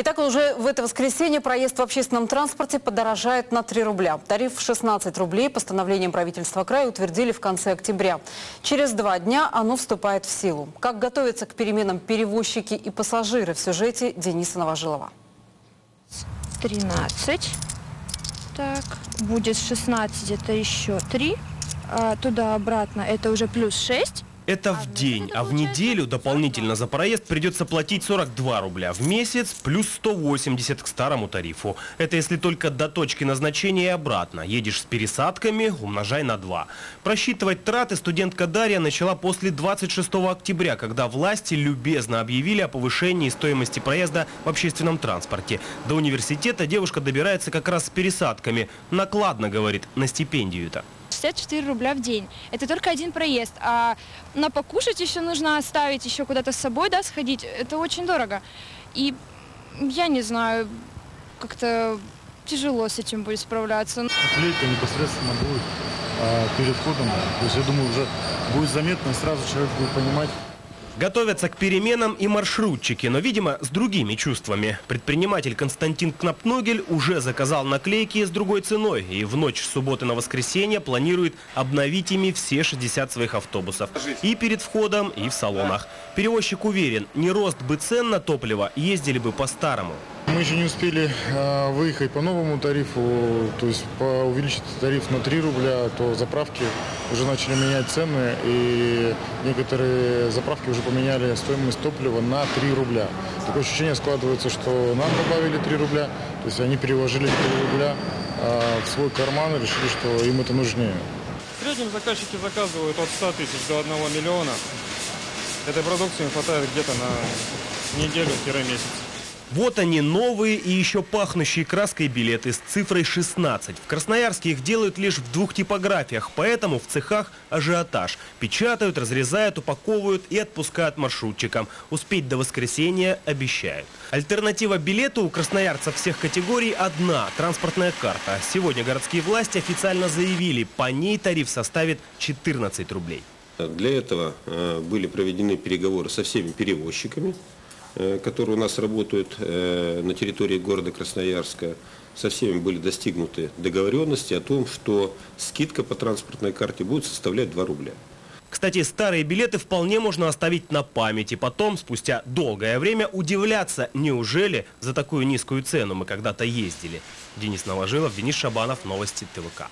Итак, уже в это воскресенье проезд в общественном транспорте подорожает на 3 рубля. Тариф в 16 рублей постановлением правительства края утвердили в конце октября. Через два дня оно вступает в силу. Как готовятся к переменам перевозчики и пассажиры в сюжете Дениса Новожилова. 13. Так, будет 16, это еще 3. А, Туда-обратно это уже плюс 6. Это в день, а в неделю 42. дополнительно за проезд придется платить 42 рубля. В месяц плюс 180 к старому тарифу. Это если только до точки назначения и обратно. Едешь с пересадками, умножай на 2. Просчитывать траты студентка Дарья начала после 26 октября, когда власти любезно объявили о повышении стоимости проезда в общественном транспорте. До университета девушка добирается как раз с пересадками. Накладно, говорит, на стипендию-то. 64 рубля в день. Это только один проезд. А на покушать еще нужно оставить, еще куда-то с собой, да, сходить. Это очень дорого. И я не знаю, как-то тяжело с этим будет справляться. Наклейка непосредственно будет а, перед входом. То есть я думаю, уже будет заметно, и сразу человек будет понимать, Готовятся к переменам и маршрутчики, но, видимо, с другими чувствами. Предприниматель Константин Кнапногель уже заказал наклейки с другой ценой и в ночь с субботы на воскресенье планирует обновить ими все 60 своих автобусов. И перед входом, и в салонах. Перевозчик уверен, не рост бы цен на топливо, ездили бы по-старому. Мы еще не успели а, выехать по новому тарифу, то есть по увеличить тариф на 3 рубля, то заправки уже начали менять цены, и некоторые заправки уже поменяли стоимость топлива на 3 рубля. Такое ощущение складывается, что нам добавили 3 рубля, то есть они переложили 3 рубля а, в свой карман и решили, что им это нужнее. В среднем заказчики заказывают от 100 тысяч до 1 миллиона. Этой продукции хватает где-то на неделю-месяц. Вот они, новые и еще пахнущие краской билеты с цифрой 16. В Красноярске их делают лишь в двух типографиях, поэтому в цехах ажиотаж. Печатают, разрезают, упаковывают и отпускают маршрутчикам. Успеть до воскресенья обещают. Альтернатива билету у красноярцев всех категорий одна – транспортная карта. Сегодня городские власти официально заявили, по ней тариф составит 14 рублей. Для этого э, были проведены переговоры со всеми перевозчиками, которые у нас работают э, на территории города Красноярска. Со всеми были достигнуты договоренности о том, что скидка по транспортной карте будет составлять 2 рубля. Кстати, старые билеты вполне можно оставить на память и потом, спустя долгое время, удивляться, неужели за такую низкую цену мы когда-то ездили. Денис Новожилов, Денис Шабанов, Новости ТВК.